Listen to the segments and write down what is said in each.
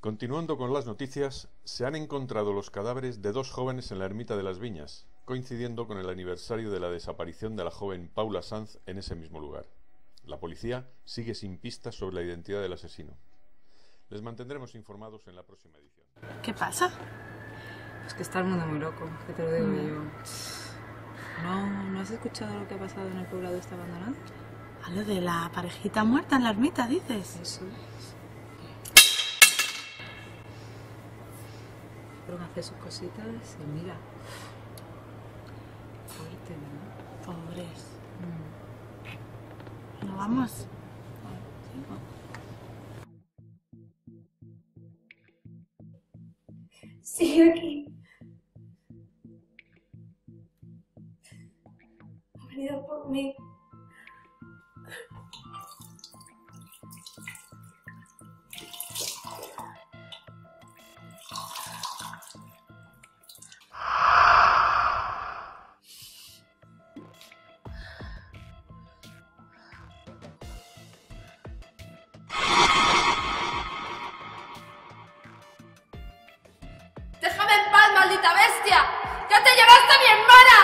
Continuando con las noticias, se han encontrado los cadáveres de dos jóvenes en la ermita de las Viñas, coincidiendo con el aniversario de la desaparición de la joven Paula Sanz en ese mismo lugar. La policía sigue sin pistas sobre la identidad del asesino. Les mantendremos informados en la próxima edición. ¿Qué pasa? Es que está el mundo muy loco, que te lo digo yo. ¿No, ¿No has escuchado lo que ha pasado en el poblado este abandonado? A lo de la parejita muerta en la ermita, dices. Eso es. Fueron a hacer sus cositas y mira. Fuerte, ¿no? Pobres. Mm. ¿No vamos? Sigue aquí. Ha venido por mí. Maldita bestia! ¡Ya te llevaste a mi hermana!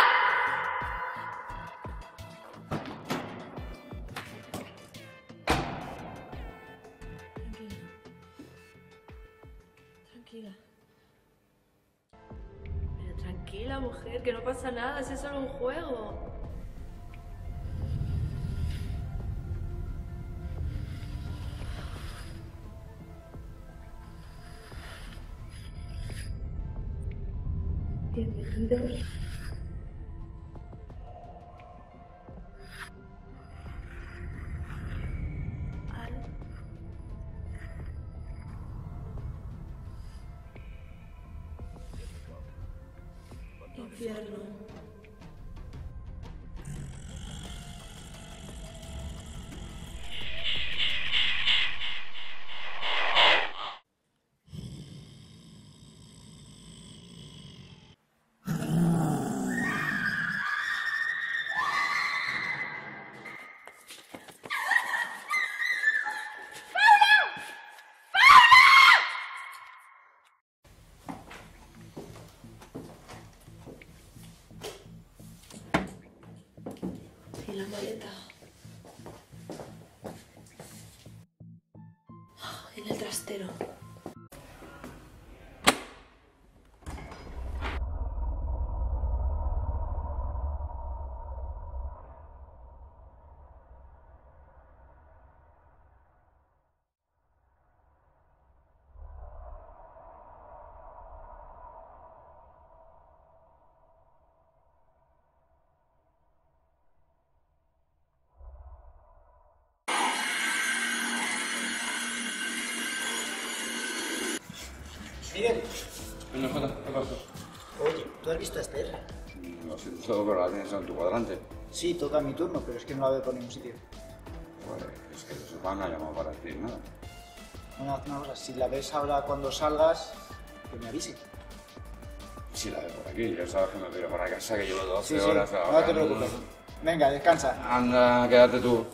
Tranquila. Tranquila, mujer, que no pasa nada, si es solo un juego. Bienvenidos. al infierno. Y la maleta. En el trastero. Miguel, Bueno, Jota, ¿qué pasó? oye, ¿tú has visto a Esther? Lo siento, pero la tienes en tu cuadrante. Sí, toca mi turno, pero es que no la veo por ningún sitio. Pues es que se van a llamar para decir nada. Bueno, haz una cosa, si la ves ahora cuando salgas, que me avise. Sí, la veo por aquí. Ya sabes que me pido para casa, que llevo 12 Sí, sí, horas no te preocupes. Venga, descansa. Anda, quédate tú.